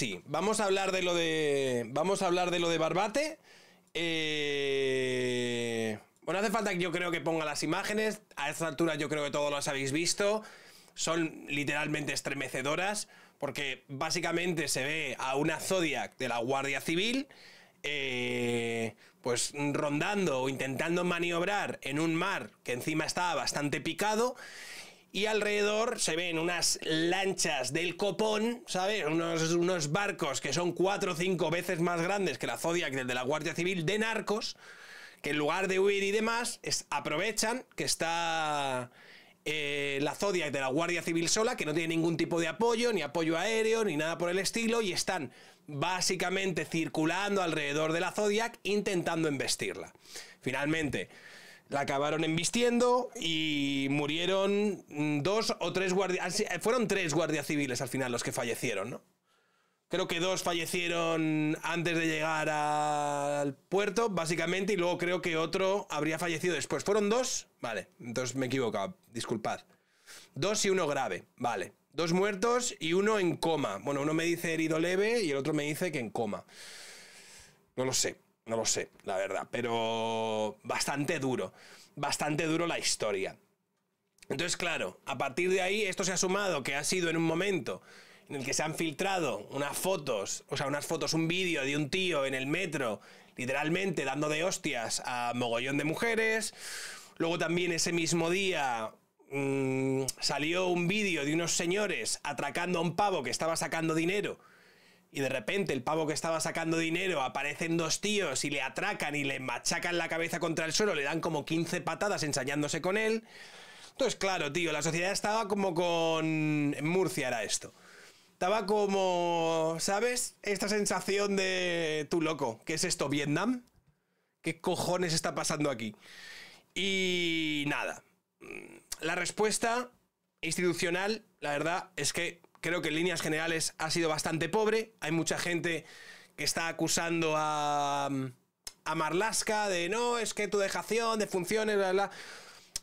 sí. Vamos a hablar de lo de. Vamos a hablar de lo de Barbate. Eh, Bueno, hace falta que yo creo que ponga las imágenes. A estas alturas yo creo que todos las habéis visto. Son literalmente estremecedoras. Porque básicamente se ve a una Zodiac de la Guardia Civil. eh, pues rondando o intentando maniobrar en un mar que encima estaba bastante picado y alrededor se ven unas lanchas del copón, ¿sabes? Unos, barcos que son cuatro o cinco veces más grandes que la Zodiac del de la Guardia Civil de narcos, que en lugar de huir y demás, aprovechan que está eh, la Zodiac de la Guardia Civil sola, que no tiene ningún tipo de apoyo, ni apoyo aéreo, ni nada por el estilo, y están básicamente circulando alrededor de la Zodiac intentando embestirla. Finalmente, la acabaron embistiendo y murieron mm, dos o tres guardias. Fueron tres guardias civiles al final los que fallecieron, ¿no? Creo que dos fallecieron antes de llegar al puerto, básicamente, y luego creo que otro habría fallecido después. ¿Fueron dos? Vale, entonces me he equivocado, disculpad. Dos y uno grave, vale. Dos muertos y uno en coma. Bueno, uno me dice herido leve y el otro me dice que en coma. No lo sé, no lo sé, la verdad. Pero bastante duro. Bastante duro la historia. Entonces, claro, a partir de ahí, esto se ha sumado que ha sido en un momento en el que se han filtrado unas fotos, o sea, unas fotos, un vídeo de un tío en el metro, literalmente dando de hostias a mogollón de mujeres. Luego también ese mismo día mm, salió un vídeo de unos señores atracando a un pavo que estaba sacando dinero y de repente el pavo que estaba sacando dinero aparecen dos tíos y le atracan y le machacan la cabeza contra el suelo, le dan como 15 patadas ensayándose con él. Entonces, claro, tío, la sociedad estaba como con... En Murcia era esto. Estaba como... ¿Sabes? Esta sensación de... Tú loco, ¿qué es esto? ¿Vietnam? ¿Qué cojones está pasando aquí? Y nada. La respuesta institucional, la verdad, es que creo que en líneas generales ha sido bastante pobre. Hay mucha gente que está acusando a, a Marlaska de no, es que tu dejación de funciones, bla, bla.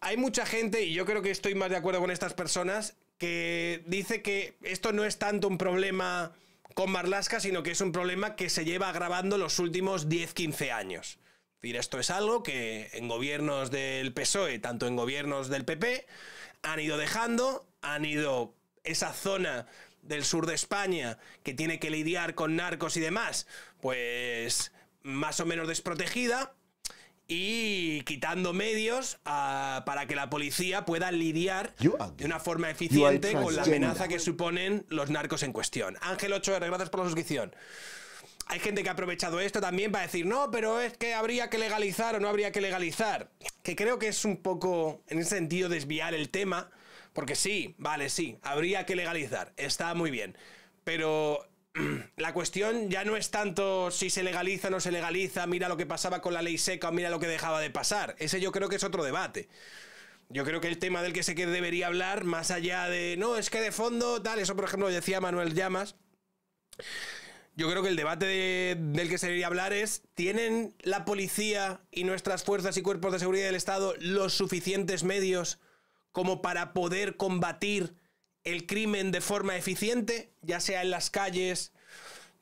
Hay mucha gente, y yo creo que estoy más de acuerdo con estas personas, que dice que esto no es tanto un problema con Marlaska, sino que es un problema que se lleva agravando los últimos 10-15 años. Es decir, esto es algo que en gobiernos del PSOE, tanto en gobiernos del PP, han ido dejando, han ido esa zona del sur de España que tiene que lidiar con narcos y demás, pues más o menos desprotegida y quitando medios ah, para que la policía pueda lidiar de una forma eficiente con la amenaza que suponen los narcos en cuestión. Ángel 8R, gracias por la suscripción. Hay gente que ha aprovechado esto también para decir, no, pero es que habría que legalizar o no habría que legalizar. Que creo que es un poco, en ese sentido, desviar el tema. Porque sí, vale, sí, habría que legalizar. Está muy bien. Pero la cuestión ya no es tanto si se legaliza o no se legaliza, mira lo que pasaba con la ley seca o mira lo que dejaba de pasar. Ese yo creo que es otro debate. Yo creo que el tema del que se debería hablar, más allá de, no, es que de fondo, tal, eso por ejemplo lo decía Manuel Llamas, yo creo que el debate de- del que se debería hablar es, ¿tienen la policía y nuestras fuerzas y cuerpos de seguridad del Estado los suficientes medios como para poder combatir el crimen de forma eficiente, ya sea en las calles,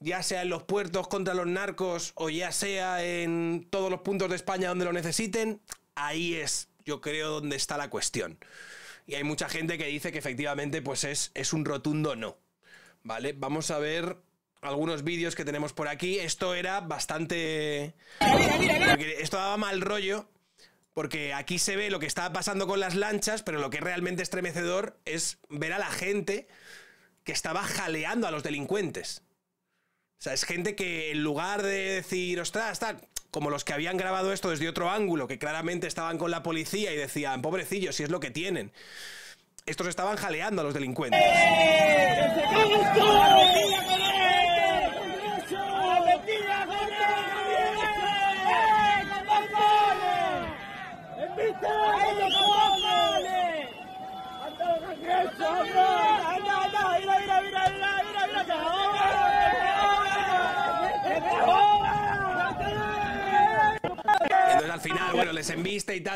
ya sea en los puertos contra los narcos o ya sea en todos los puntos de España donde lo necesiten? Ahí es, yo creo, donde está la cuestión. Y hay mucha gente que dice que efectivamente pues es, es un rotundo no. ¿Vale? Vamos a ver algunos vídeos que tenemos por aquí. Esto era bastante... Porque esto daba mal rollo. Porque aquí se ve lo que estaba pasando con las lanchas, pero lo que es realmente estremecedor es ver a la gente que estaba jaleando a los delincuentes. O sea, es gente que en lugar de decir, ostras, tal, como los que habían grabado esto desde otro ángulo, que claramente estaban con la policía y decían, pobrecillos, si es lo que tienen. Estos estaban jaleando a los delincuentes. Entonces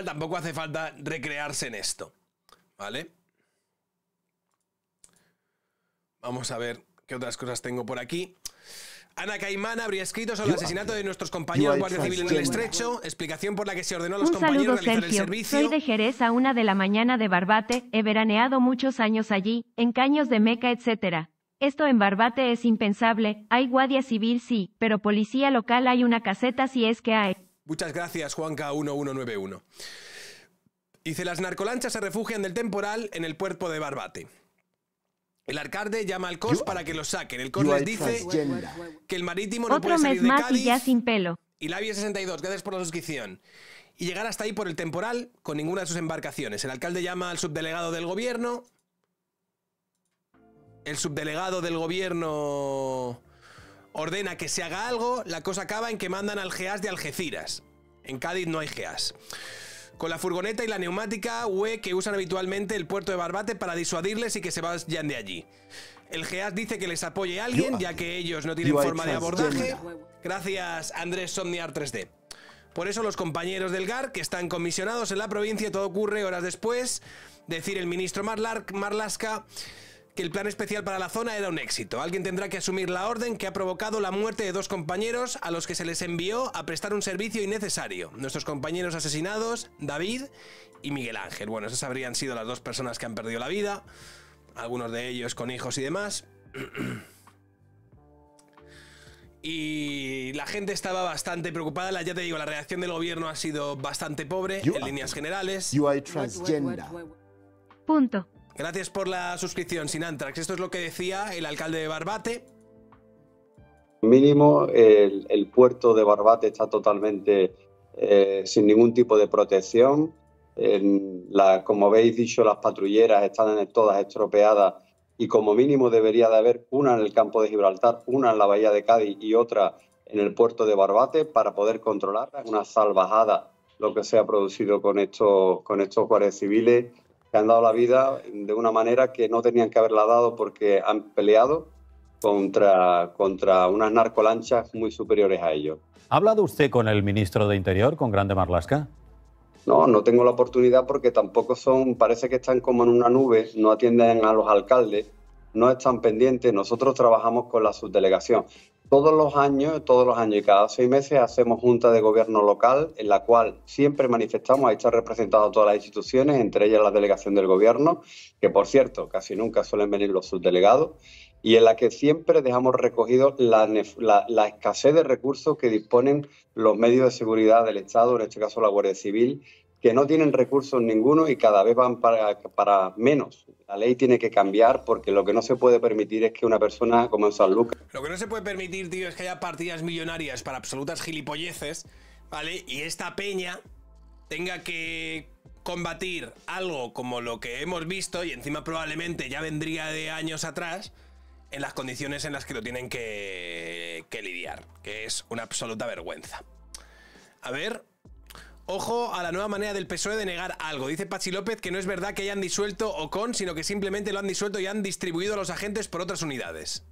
tampoco hace falta recrearse en esto. ¿Vale? Vamos a ver qué otras cosas tengo por aquí. Ana Caimán habría escrito sobre el asesinato de nuestros compañeros guardia civil en el estrecho, explicación por la que se ordenó a los Un compañeros saludo, realizar el servicio. Soy de Jerez a una de la mañana de Barbate, he veraneado muchos años allí, en Caños de Meca, etc. Esto en Barbate es impensable, hay guardia civil sí, pero policía local hay una caseta si es que hay. Muchas gracias, Juanca1191. Dice, las narcolanchas se refugian del temporal en el puerto de Barbate. El alcalde llama al COS para que los saquen. El COS les dice que el marítimo no Otro puede salir mes de más y Cádiz. ya sin pelo. Y la 62, gracias por la suscripción. Y llegar hasta ahí por el temporal con ninguna de sus embarcaciones. El alcalde llama al subdelegado del gobierno. El subdelegado del gobierno ordena que se haga algo. La cosa acaba en que mandan al GEAS de Algeciras. En Cádiz no hay GEAS. Con la furgoneta y la neumática UE que usan habitualmente el puerto de Barbate para disuadirles y que se vayan de allí. El GEAS dice que les apoye alguien, ya que ellos no tienen forma de abordaje. Gracias, Andrés Somniar 3D. Por eso los compañeros del GAR, que están comisionados en la provincia, todo ocurre horas después, decir el ministro Marlar- Marlasca que el plan especial para la zona era un éxito. Alguien tendrá que asumir la orden que ha provocado la muerte de dos compañeros a los que se les envió a prestar un servicio innecesario. Nuestros compañeros asesinados, David y Miguel Ángel. Bueno, esas habrían sido las dos personas que han perdido la vida, algunos de ellos con hijos y demás. Y la gente estaba bastante preocupada. La- Ya te digo, la reacción del gobierno ha sido bastante pobre You en líneas generales. You are transgender. Punto. Gracias por la suscripción, Sinantrax. Esto es lo que decía el alcalde de Barbate. Mínimo, el, el puerto de Barbate está totalmente eh, sin ningún tipo de protección. En la- como habéis dicho, las patrulleras están todas estropeadas y como mínimo debería de haber una en el campo de Gibraltar, una en la bahía de Cádiz y otra en el puerto de Barbate para poder controlar una salvajada lo que se ha producido con estos, con estos guardias civiles que han dado la vida de una manera que no tenían que haberla dado porque han peleado contra, contra unas narcolanchas muy superiores a ellos. ¿Ha hablado usted con el ministro de Interior, con Grande Marlasca? No, no tengo la oportunidad porque tampoco son, parece que están como en una nube, no atienden a los alcaldes, no están pendientes. Nosotros trabajamos con la subdelegación. Todos los años, todos los años y cada seis meses hacemos junta de gobierno local en la cual siempre manifestamos, ahí están representadas todas las instituciones, entre ellas la delegación del gobierno, que por cierto, casi nunca suelen venir los subdelegados, y en la que siempre dejamos recogido la, la escasez de recursos que disponen los medios de seguridad del Estado, en este caso la Guardia Civil, que no tienen recursos ninguno y cada vez van para, para menos. La ley tiene que cambiar porque lo que no se puede permitir es que una persona como en San Lucas Lo que no se puede permitir, tío, es que haya partidas millonarias para absolutas gilipolleces, ¿vale? Y esta peña tenga que combatir algo como lo que hemos visto, y encima probablemente ya vendría de años atrás, en las condiciones en las que lo tienen que, que lidiar, que es una absoluta vergüenza. A ver, ojo a la nueva manera del PSOE de negar algo. Dice Pachi López que no es verdad que hayan disuelto Ocon, sino que simplemente lo han disuelto y han distribuido a los agentes por otras unidades.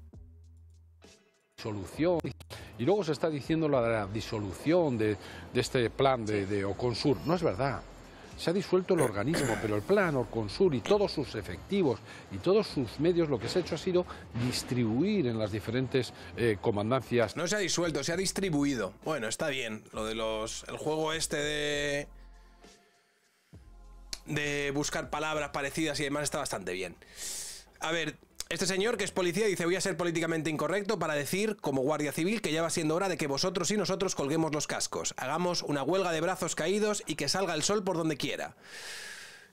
solución. Y luego se está diciendo la la disolución de, este plan de, de Oconsur. No es verdad. Se ha disuelto el organismo, pero el plan Oconsur y todos sus efectivos y todos sus medios lo que se ha hecho ha sido distribuir en las diferentes eh, comandancias. No se ha disuelto, se ha distribuido. Bueno, está bien. Lo de los. El juego este de. De buscar palabras parecidas y demás está bastante bien. A ver, este señor que es policía dice: Voy a ser políticamente incorrecto para decir, como guardia civil, que ya va siendo hora de que vosotros y nosotros colguemos los cascos. Hagamos una huelga de brazos caídos y que salga el sol por donde quiera.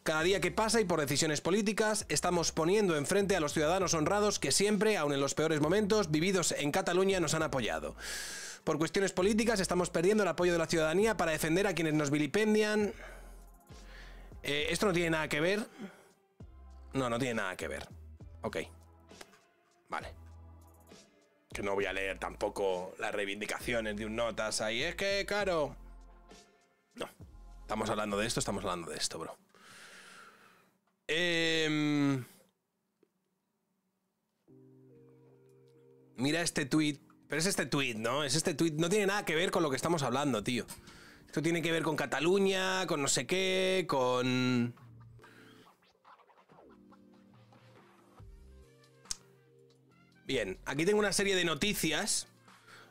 Cada día que pasa y por decisiones políticas, estamos poniendo enfrente a los ciudadanos honrados que siempre, aun en los peores momentos, vividos en Cataluña, nos han apoyado. Por cuestiones políticas estamos perdiendo el apoyo de la ciudadanía para defender a quienes nos vilipendian. Eh, ¿Esto no tiene nada que ver? No, no tiene nada que ver. Ok. Vale. Que no voy a leer tampoco las reivindicaciones de un notas ahí. Es que, claro. No. Estamos hablando de esto, estamos hablando de esto, bro. Em, Mira este tweet. Pero es este tweet, ¿no? Es este tweet. No tiene nada que ver con lo que estamos hablando, tío. Esto tiene que ver con Cataluña, con no sé qué, con. Bien, aquí tengo una serie de noticias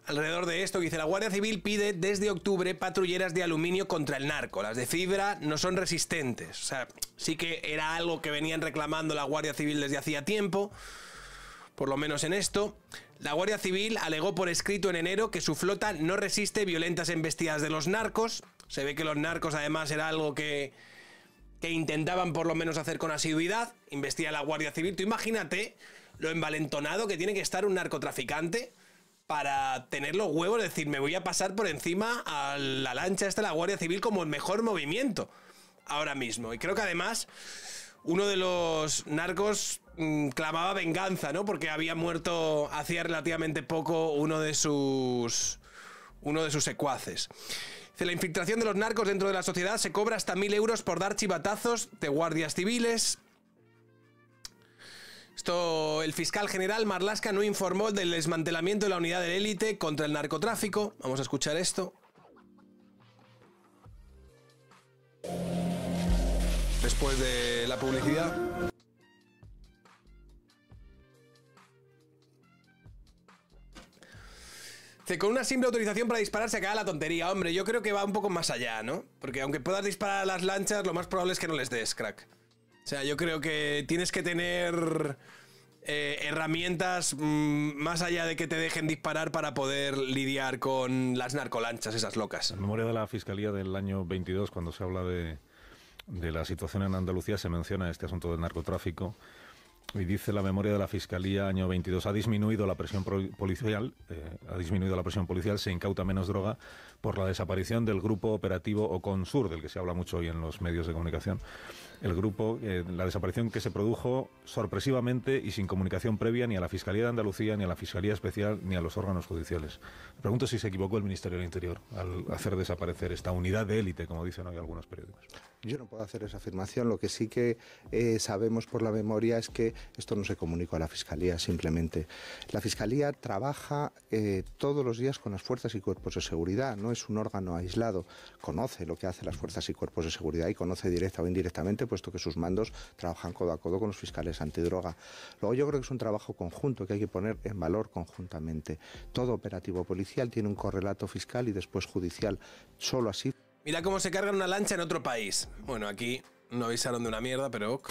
alrededor de esto, que dice la Guardia Civil pide desde octubre patrulleras de aluminio contra el narco. Las de fibra no son resistentes. O sea, sí que era algo que venían reclamando la Guardia Civil desde hacía tiempo, por lo menos en esto. La Guardia Civil alegó por escrito en enero que su flota no resiste violentas embestidas de los narcos. Se ve que los narcos además era algo que, que intentaban por lo menos hacer con asiduidad. Investiga la Guardia Civil. Tú imagínate lo envalentonado que tiene que estar un narcotraficante para tener los huevos, es decir, me voy a pasar por encima a la lancha esta de la Guardia Civil como el mejor movimiento ahora mismo. Y creo que además uno de los narcos mm, clamaba venganza, ¿no? Porque había muerto hacía relativamente poco uno de sus uno de sus secuaces. La infiltración de los narcos dentro de la sociedad se cobra hasta mil euros por dar chivatazos de guardias civiles. Esto, el fiscal general Marlasca no informó del desmantelamiento de la unidad de élite contra el narcotráfico. Vamos a escuchar esto. Después de la publicidad. Con una simple autorización para disparar se acaba la tontería. Hombre, yo creo que va un poco más allá, ¿no? Porque aunque puedas disparar a las lanchas, lo más probable es que no les des, crack. O sea, yo creo que tienes que tener eh, herramientas mm, más allá de que te dejen disparar para poder lidiar con las narcolanchas, esas locas. En memoria de la Fiscalía del año 22, cuando se habla de, de la situación en Andalucía, se menciona este asunto del narcotráfico. Y dice la memoria de la Fiscalía, año 22, ha disminuido la presión policial, eh, ha disminuido la presión policial, se incauta menos droga por la desaparición del grupo operativo Oconsur, del que se habla mucho hoy en los medios de comunicación. El grupo, eh, la desaparición que se produjo sorpresivamente y sin comunicación previa ni a la Fiscalía de Andalucía, ni a la Fiscalía Especial, ni a los órganos judiciales. Pregunto si se equivocó el Ministerio del Interior al hacer desaparecer esta unidad de élite, como dicen hoy algunos periódicos. Yo no puedo hacer esa afirmación. Lo que sí que eh, sabemos por la memoria es que esto no se comunicó a la Fiscalía simplemente. La Fiscalía trabaja eh, todos los días con las fuerzas y cuerpos de seguridad. No es un órgano aislado. Conoce lo que hacen las fuerzas y cuerpos de seguridad y conoce directa o indirectamente, puesto que sus mandos trabajan codo a codo con los fiscales antidroga. Luego yo creo que es un trabajo conjunto que hay que poner en valor conjuntamente. Todo operativo policial tiene un correlato fiscal y después judicial. Solo así Mira cómo se cargan una lancha en otro país. Bueno, aquí no avisaron de una mierda, pero...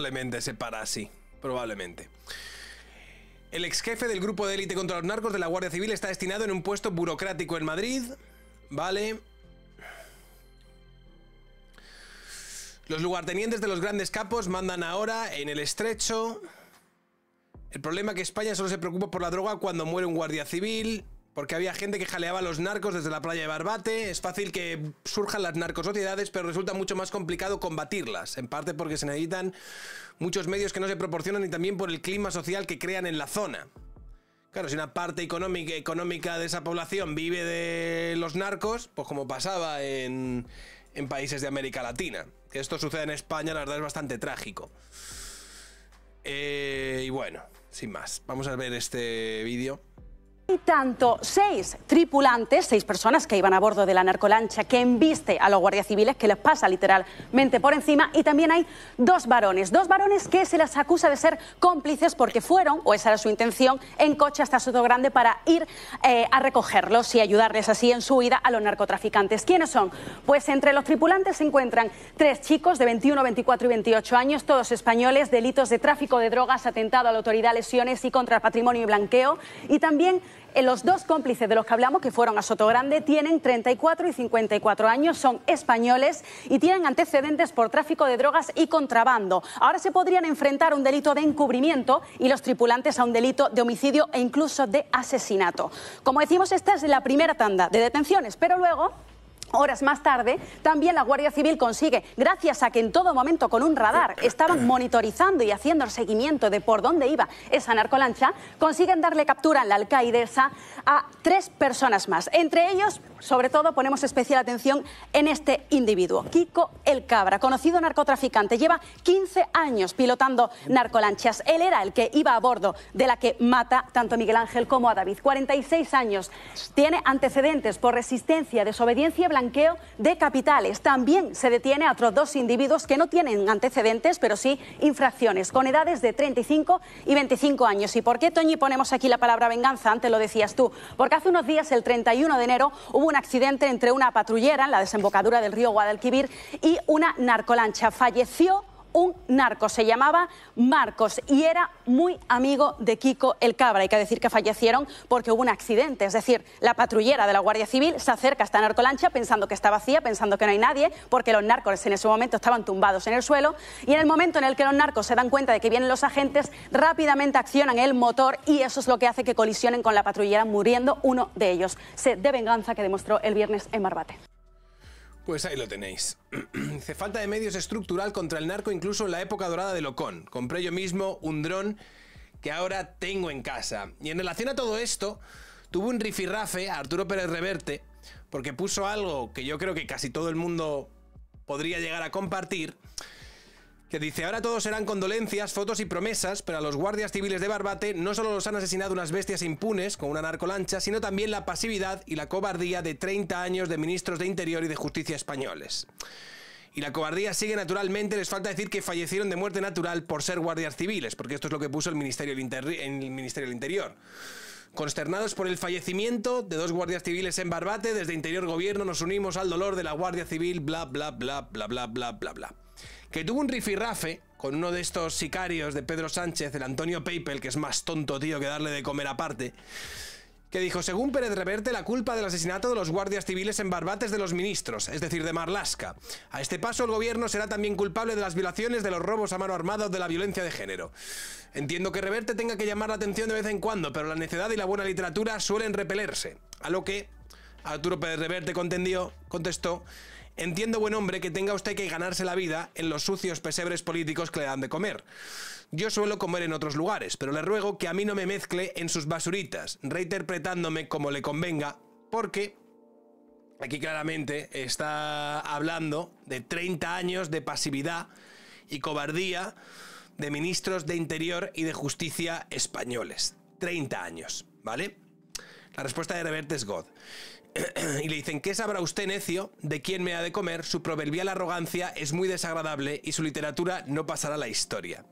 probablemente se para así. Probablemente. El ex jefe del grupo de élite contra los narcos de la Guardia Civil está destinado en un puesto burocrático en Madrid. Vale. Los lugartenientes de los grandes capos mandan ahora en el estrecho. El problema es que España solo se preocupa por la droga cuando muere un guardia civil. Porque había gente que jaleaba a los narcos desde la playa de Barbate. Es fácil que surjan las narcosociedades, pero resulta mucho más complicado combatirlas. En parte porque se necesitan muchos medios que no se proporcionan y también por el clima social que crean en la zona. Claro, si una parte económica, de esa población vive de los narcos, pues como pasaba en, en países de América Latina. Que esto sucede en España, la verdad es bastante trágico. Eh, y bueno, sin más, vamos a ver este vídeo. Hay tanto seis tripulantes, seis personas que iban a bordo de la narcolancha que embiste a los guardias civiles, que les pasa literalmente por encima, y también hay dos varones, dos varones que se les acusa de ser cómplices porque fueron, o esa era su intención, en coche hasta Soto Grande para ir eh, a recogerlos y ayudarles así en su huida a los narcotraficantes. ¿Quiénes son? Pues entre los tripulantes se encuentran tres chicos de 21, 24 y 28 años, todos españoles, delitos de tráfico de drogas, atentado a la autoridad, lesiones y contra el patrimonio y blanqueo, y también Los dos cómplices de los que hablamos, que fueron a Sotogrande, tienen 34 y 54 años, son españoles y tienen antecedentes por tráfico de drogas y contrabando. Ahora se podrían enfrentar a un delito de encubrimiento y los tripulantes a un delito de homicidio e incluso de asesinato. Como decimos, esta es la primera tanda de detenciones, pero luego Horas más tarde, también la Guardia Civil consigue, gracias a que en todo momento con un radar estaban monitorizando y haciendo el seguimiento de por dónde iba esa narcolancha, consiguen darle captura en la alcaidesa a tres personas más. Entre ellos, sobre todo, ponemos especial atención en este individuo, Kiko El Cabra, conocido narcotraficante. Lleva 15 años pilotando narcolanchas. Él era el que iba a bordo de la que mata tanto a Miguel Ángel como a David. 46 años. Tiene antecedentes por resistencia, desobediencia y de capitales. También se detiene a otros dos individuos que no tienen antecedentes, pero sí infracciones, con edades de 35 y 25 años. ¿Y por qué, Toñi, ponemos aquí la palabra venganza? Antes lo decías tú. Porque hace unos días, el 31 de enero, hubo un accidente entre una patrullera en la desembocadura del río Guadalquivir y una narcolancha. Falleció un narco, se llamaba Marcos y era muy amigo de Kiko el Cabra. Hay que decir que fallecieron porque hubo un accidente, es decir, la patrullera de la Guardia Civil se acerca a esta narcolancha pensando que está vacía, pensando que no hay nadie, porque los narcos en ese momento estaban tumbados en el suelo y en el momento en el que los narcos se dan cuenta de que vienen los agentes, rápidamente accionan el motor y eso es lo que hace que colisionen con la patrullera, muriendo uno de ellos. Se de venganza que demostró el viernes en Barbate. Pues ahí lo tenéis. Dice falta de medios estructural contra el narco incluso en la época dorada de Locón. Compré yo mismo un dron que ahora tengo en casa. Y en relación a todo esto, tuvo un rifirrafe Arturo Pérez Reverte porque puso algo que yo creo que casi todo el mundo podría llegar a compartir que dice, ahora todos serán condolencias, fotos y promesas, pero a los guardias civiles de Barbate no solo los han asesinado unas bestias impunes con una narcolancha, sino también la pasividad y la cobardía de 30 años de ministros de Interior y de Justicia españoles. Y la cobardía sigue naturalmente, les falta decir que fallecieron de muerte natural por ser guardias civiles, porque esto es lo que puso el Ministerio del, Interior. Consternados por el fallecimiento de dos guardias civiles en Barbate, desde Interior Gobierno nos unimos al dolor de la Guardia Civil, bla, bla, bla, bla, bla, bla, bla, bla que tuvo un rifirrafe con uno de estos sicarios de Pedro Sánchez, el Antonio Peipel, que es más tonto, tío, que darle de comer aparte, que dijo, según Pérez Reverte, la culpa del asesinato de los guardias civiles en Barbates de los ministros, es decir, de Marlasca. A este paso, el gobierno será también culpable de las violaciones, de los robos a mano armada de la violencia de género. Entiendo que Reverte tenga que llamar la atención de vez en cuando, pero la necedad y la buena literatura suelen repelerse. A lo que Arturo Pérez Reverte contendió, contestó Entiendo, buen hombre, que tenga usted que ganarse la vida en los sucios pesebres políticos que le dan de comer. Yo suelo comer en otros lugares, pero le ruego que a mí no me mezcle en sus basuritas, reinterpretándome como le convenga, porque aquí claramente está hablando de 30 años de pasividad y cobardía de ministros de Interior y de Justicia españoles. 30 años, ¿vale? La respuesta de Reverte es God. y le dicen, ¿qué sabrá usted, necio, de quién me ha de comer? Su proverbial arrogancia es muy desagradable y su literatura no pasará a la historia.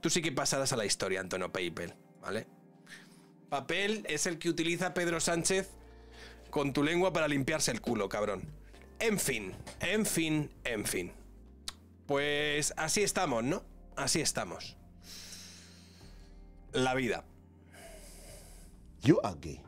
Tú sí que pasarás a la historia, Antonio Papel, ¿vale? Papel es el que utiliza Pedro Sánchez con tu lengua para limpiarse el culo, cabrón. En fin, en fin, en fin. Pues así estamos, ¿no? Así estamos. La vida. You are gay.